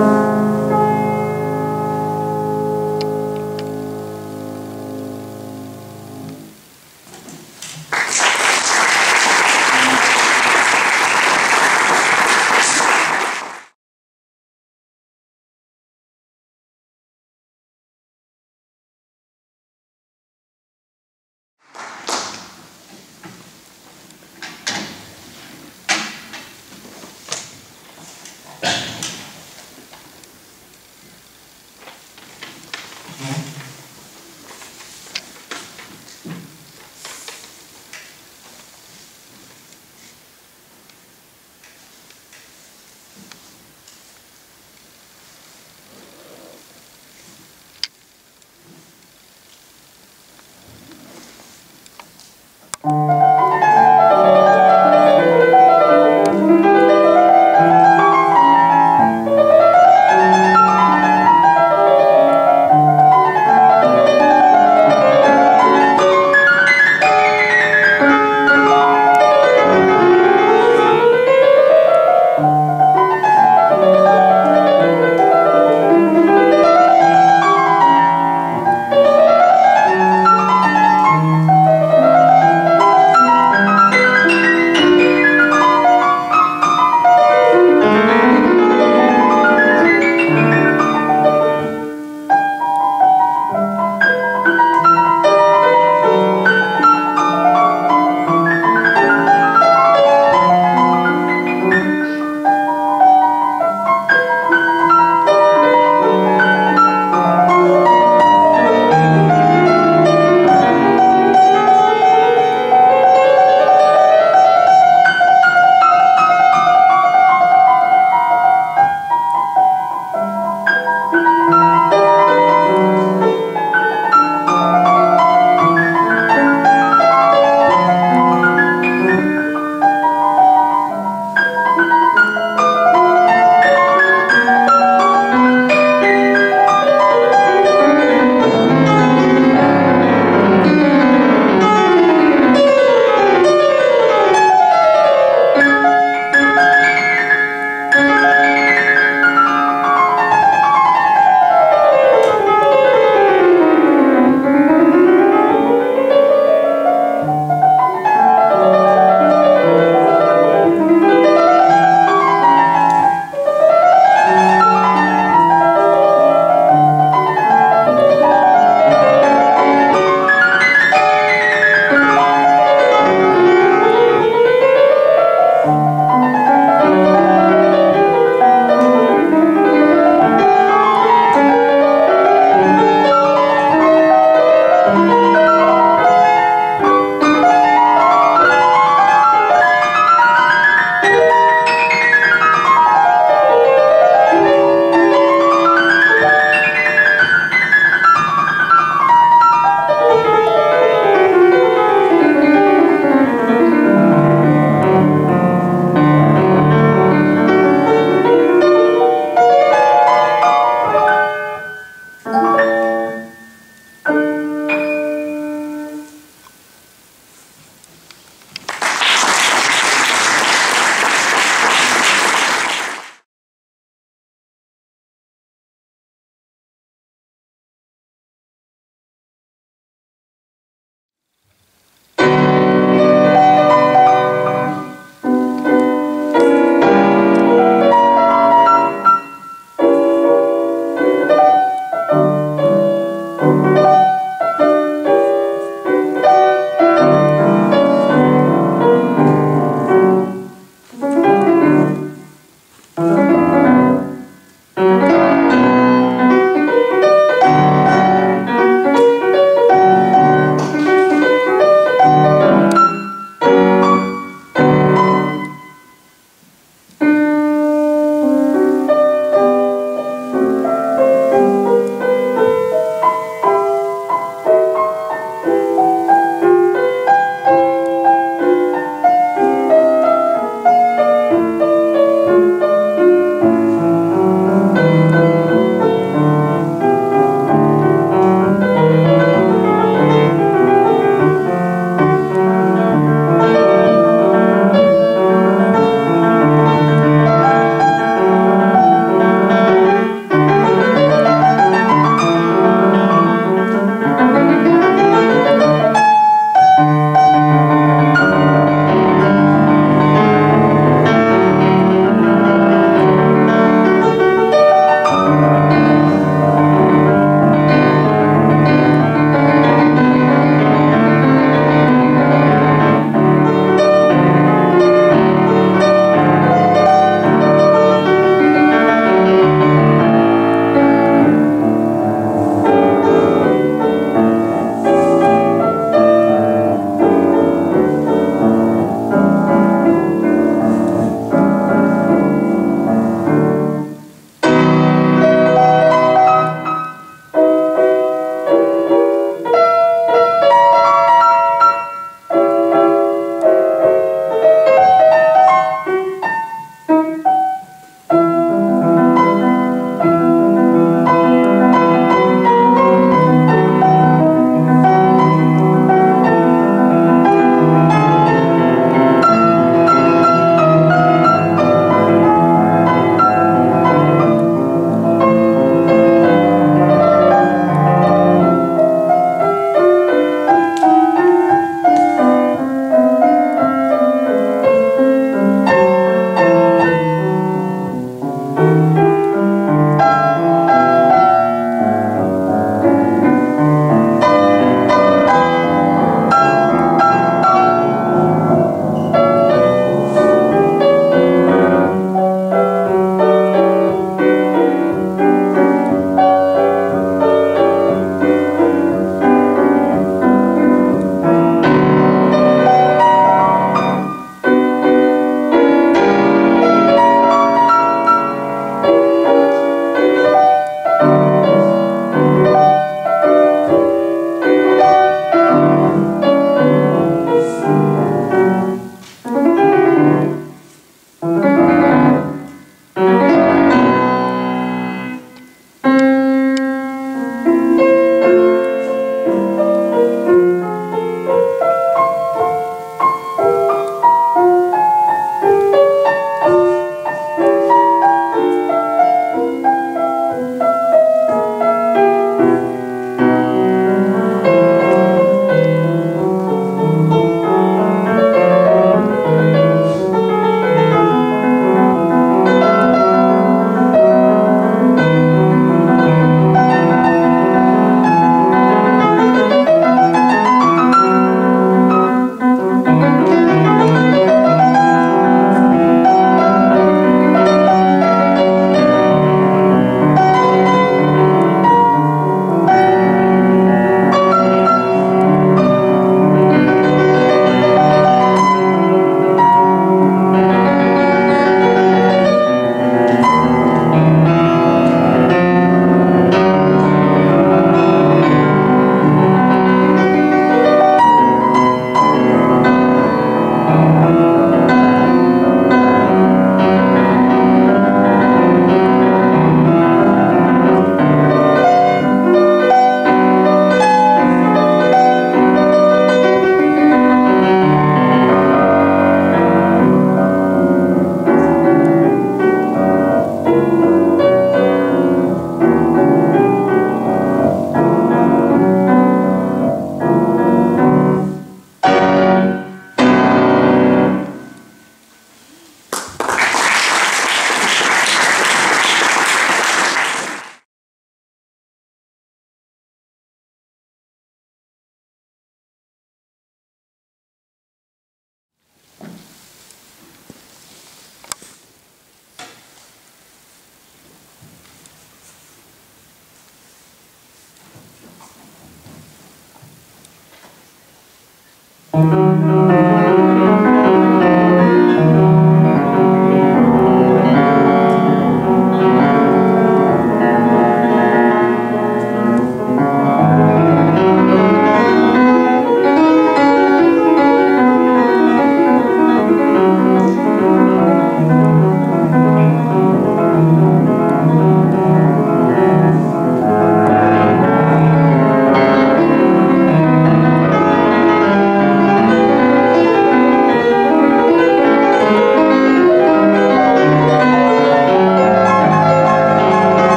Amen.